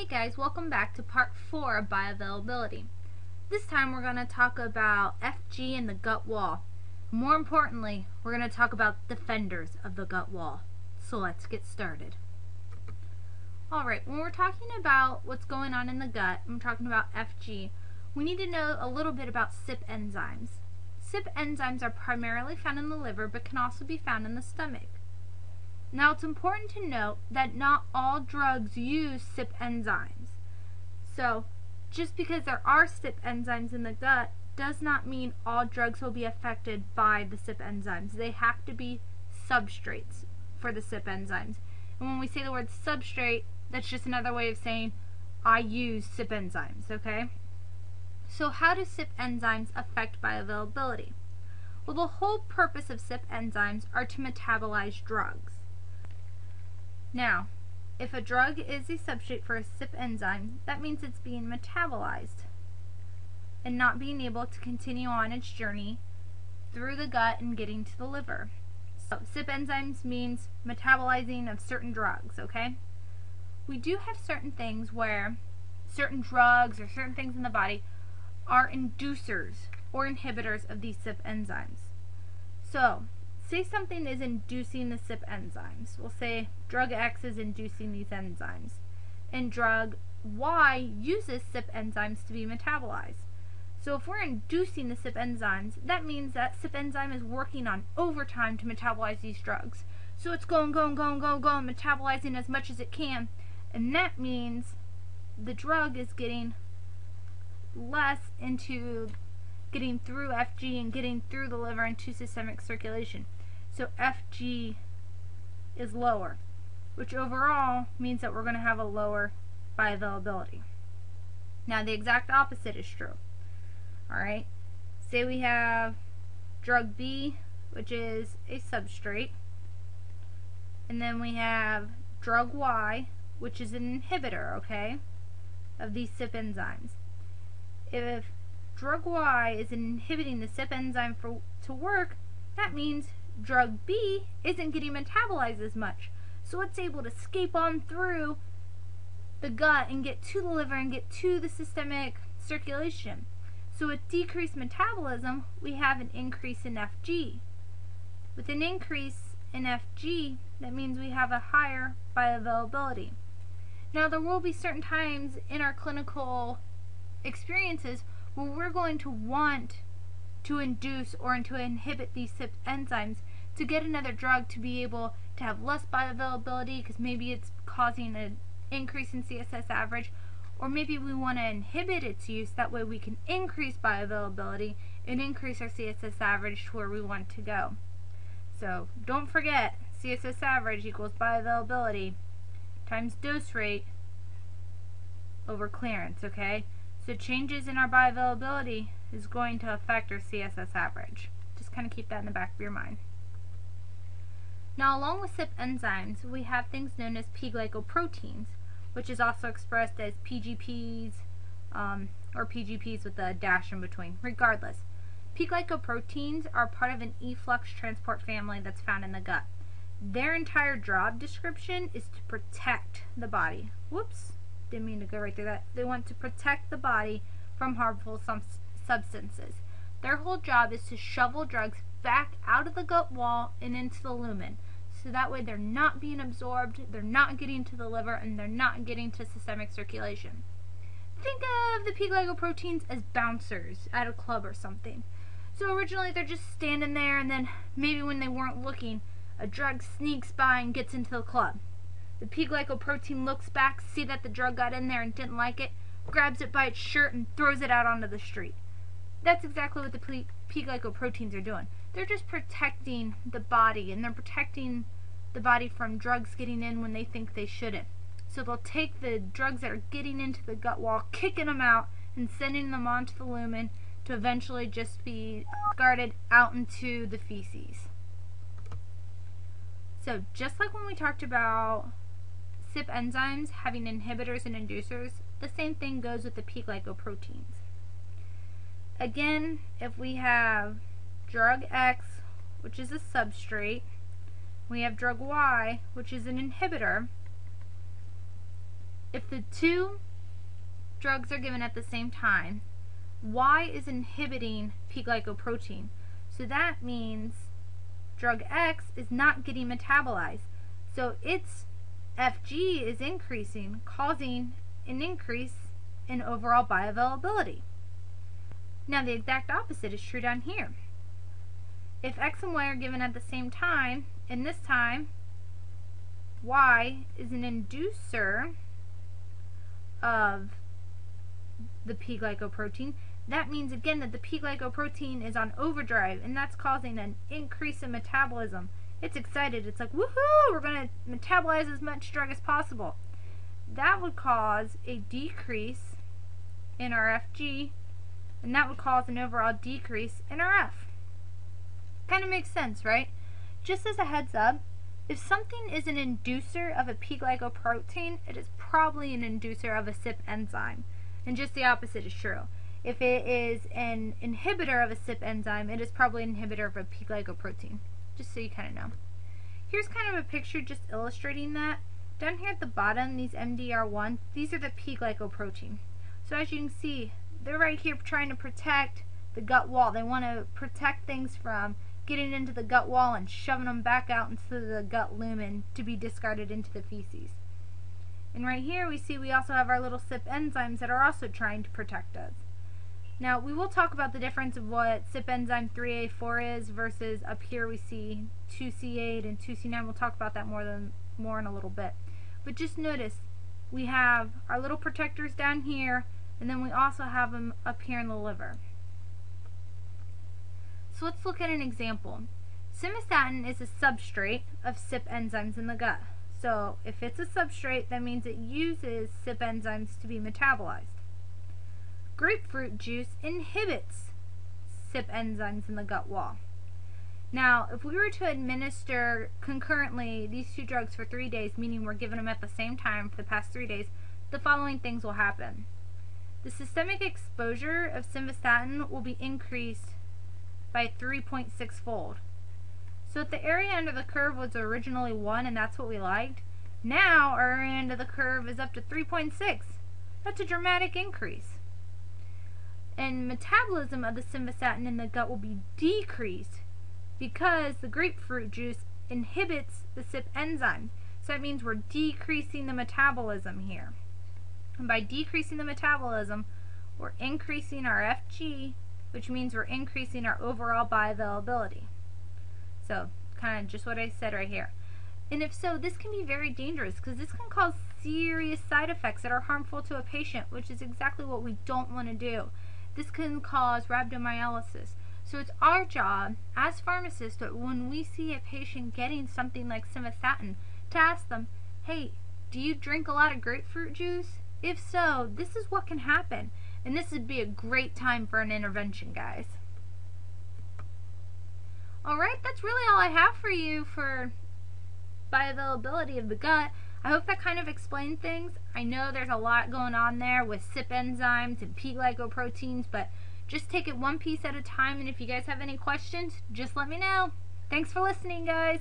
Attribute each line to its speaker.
Speaker 1: Hey guys, welcome back to part 4 of bioavailability. This time we're going to talk about FG and the gut wall. More importantly, we're going to talk about the defenders of the gut wall. So let's get started. Alright, when we're talking about what's going on in the gut, I'm talking about FG, we need to know a little bit about CYP enzymes. CYP enzymes are primarily found in the liver but can also be found in the stomach. Now it's important to note that not all drugs use CYP enzymes. So just because there are CYP enzymes in the gut does not mean all drugs will be affected by the CYP enzymes. They have to be substrates for the CYP enzymes. And when we say the word substrate, that's just another way of saying I use CYP enzymes, okay? So how do CYP enzymes affect bioavailability? Well, the whole purpose of CYP enzymes are to metabolize drugs. Now, if a drug is a substrate for a CYP enzyme, that means it's being metabolized and not being able to continue on its journey through the gut and getting to the liver. So, CYP enzymes means metabolizing of certain drugs, okay? We do have certain things where certain drugs or certain things in the body are inducers or inhibitors of these CYP enzymes. So, say something is inducing the CYP enzymes. We'll say drug X is inducing these enzymes. And drug Y uses CYP enzymes to be metabolized. So if we're inducing the CYP enzymes, that means that CYP enzyme is working on overtime to metabolize these drugs. So it's going, going, going, going, going, metabolizing as much as it can. And that means the drug is getting less into getting through FG and getting through the liver into systemic circulation. So FG is lower, which overall means that we're going to have a lower bioavailability. Now the exact opposite is true. Alright, say we have drug B, which is a substrate, and then we have drug Y, which is an inhibitor, okay, of these CYP enzymes. If drug Y is inhibiting the CYP enzyme for, to work, that means drug B isn't getting metabolized as much. So it's able to escape on through the gut and get to the liver and get to the systemic circulation. So with decreased metabolism, we have an increase in FG. With an increase in FG, that means we have a higher bioavailability. Now there will be certain times in our clinical experiences where we're going to want to induce or to inhibit these CYP enzymes to get another drug to be able to have less bioavailability because maybe it's causing an increase in CSS average or maybe we want to inhibit its use that way we can increase bioavailability and increase our CSS average to where we want to go. So don't forget CSS average equals bioavailability times dose rate over clearance, okay? So changes in our bioavailability is going to affect our CSS average. Just kind of keep that in the back of your mind. Now, along with CYP enzymes, we have things known as P-glycoproteins, which is also expressed as PGPs um, or PGPs with a dash in between. Regardless, P-glycoproteins are part of an efflux transport family that's found in the gut. Their entire job description is to protect the body. Whoops, didn't mean to go right through that. They want to protect the body from harmful substances. Their whole job is to shovel drugs back out of the gut wall and into the lumen so that way they're not being absorbed, they're not getting to the liver, and they're not getting to systemic circulation. Think of the P-glycoproteins as bouncers at a club or something. So originally they're just standing there, and then maybe when they weren't looking, a drug sneaks by and gets into the club. The P-glycoprotein looks back, see that the drug got in there and didn't like it, grabs it by its shirt and throws it out onto the street. That's exactly what the P-glycoproteins are doing they're just protecting the body and they're protecting the body from drugs getting in when they think they shouldn't. So they'll take the drugs that are getting into the gut wall, kicking them out, and sending them onto the lumen to eventually just be guarded out into the feces. So just like when we talked about CYP enzymes having inhibitors and inducers, the same thing goes with the P-glycoproteins. Again, if we have drug X, which is a substrate. We have drug Y, which is an inhibitor. if the two drugs are given at the same time, Y is inhibiting P-glycoprotein. So that means drug X is not getting metabolized. So its FG is increasing, causing an increase in overall bioavailability. Now the exact opposite is true down here. If X and Y are given at the same time, and this time Y is an inducer of the P-glycoprotein, that means again that the P-glycoprotein is on overdrive and that's causing an increase in metabolism. It's excited. It's like, woohoo, we're going to metabolize as much drug as possible. That would cause a decrease in our FG and that would cause an overall decrease in our F. Kind of makes sense, right? Just as a heads up, if something is an inducer of a P-glycoprotein, it is probably an inducer of a CYP enzyme. And just the opposite is true. If it is an inhibitor of a CYP enzyme, it is probably an inhibitor of a P-glycoprotein. Just so you kind of know. Here's kind of a picture just illustrating that. Down here at the bottom, these MDR1, these are the P-glycoprotein. So as you can see, they're right here trying to protect the gut wall. They want to protect things from getting into the gut wall and shoving them back out into the gut lumen to be discarded into the feces. And right here we see we also have our little CYP enzymes that are also trying to protect us. Now we will talk about the difference of what CYP enzyme 3A4 is versus up here we see 2C8 and 2C9. We'll talk about that more than more in a little bit. But just notice we have our little protectors down here and then we also have them up here in the liver. So let's look at an example. Simvastatin is a substrate of CYP enzymes in the gut. So if it's a substrate, that means it uses CYP enzymes to be metabolized. Grapefruit juice inhibits CYP enzymes in the gut wall. Now, if we were to administer concurrently these two drugs for three days, meaning we're giving them at the same time for the past three days, the following things will happen. The systemic exposure of simvastatin will be increased by 3.6 fold. So if the area under the curve was originally 1 and that's what we liked, now our area under the curve is up to 3.6. That's a dramatic increase. And metabolism of the simvastatin in the gut will be decreased because the grapefruit juice inhibits the CYP enzyme. So that means we're decreasing the metabolism here. And by decreasing the metabolism, we're increasing our FG, which means we're increasing our overall bioavailability. So, kind of just what I said right here. And if so, this can be very dangerous because this can cause serious side effects that are harmful to a patient, which is exactly what we don't want to do. This can cause rhabdomyolysis. So it's our job as pharmacists that when we see a patient getting something like simvastatin to ask them, hey, do you drink a lot of grapefruit juice? If so, this is what can happen. And this would be a great time for an intervention, guys. Alright, that's really all I have for you for bioavailability of the gut. I hope that kind of explained things. I know there's a lot going on there with CYP enzymes and P-glycoproteins, but just take it one piece at a time, and if you guys have any questions, just let me know. Thanks for listening, guys.